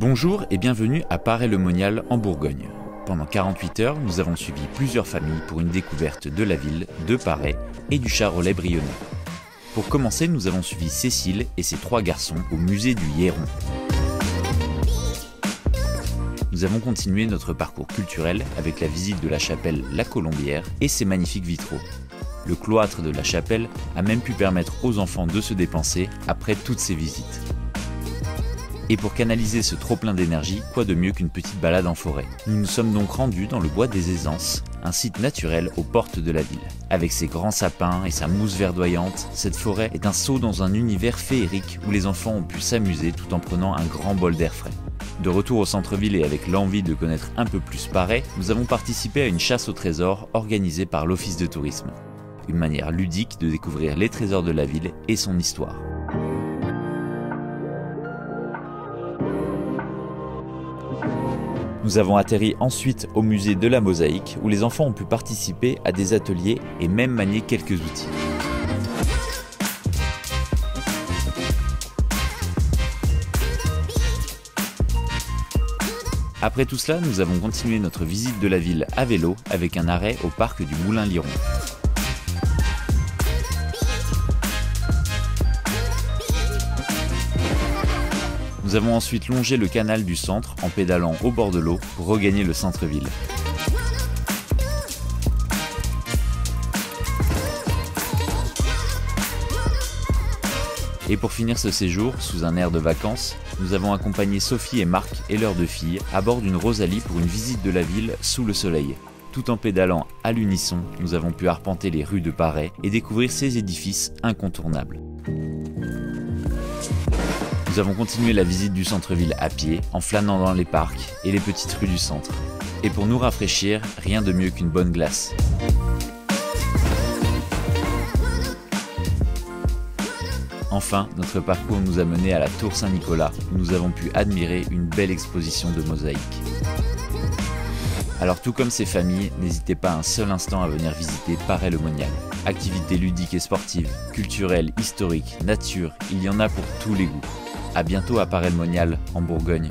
Bonjour et bienvenue à Paray-le-Monial en Bourgogne. Pendant 48 heures, nous avons suivi plusieurs familles pour une découverte de la ville, de Paray et du Charolais brionnais. Pour commencer, nous avons suivi Cécile et ses trois garçons au musée du Hieron. Nous avons continué notre parcours culturel avec la visite de la chapelle La Colombière et ses magnifiques vitraux. Le cloître de la chapelle a même pu permettre aux enfants de se dépenser après toutes ces visites. Et pour canaliser ce trop-plein d'énergie, quoi de mieux qu'une petite balade en forêt? Nous nous sommes donc rendus dans le bois des Aisances, un site naturel aux portes de la ville. Avec ses grands sapins et sa mousse verdoyante, cette forêt est un saut dans un univers féerique où les enfants ont pu s'amuser tout en prenant un grand bol d'air frais. De retour au centre-ville et avec l'envie de connaître un peu plus Paray, nous avons participé à une chasse au trésor organisée par l'Office de tourisme. Une manière ludique de découvrir les trésors de la ville et son histoire. Nous avons atterri ensuite au musée de la mosaïque où les enfants ont pu participer à des ateliers et même manier quelques outils. Après tout cela, nous avons continué notre visite de la ville à vélo avec un arrêt au parc du Moulin Liron. Nous avons ensuite longé le canal du centre en pédalant au bord de l'eau pour regagner le centre-ville. Et pour finir ce séjour, sous un air de vacances, nous avons accompagné Sophie et Marc et leurs deux filles à bord d'une Rosalie pour une visite de la ville sous le soleil. Tout en pédalant à l'unisson, nous avons pu arpenter les rues de Paray et découvrir ces édifices incontournables. Nous avons continué la visite du centre-ville à pied, en flânant dans les parcs et les petites rues du centre. Et pour nous rafraîchir, rien de mieux qu'une bonne glace. Enfin, notre parcours nous a mené à la Tour Saint-Nicolas, où nous avons pu admirer une belle exposition de mosaïques. Alors tout comme ces familles, n'hésitez pas un seul instant à venir visiter Paray-le-Monial. Activités ludiques et sportives, culturelles, historiques, nature, il y en a pour tous les goûts. A bientôt à Paray-le-Monial, en Bourgogne.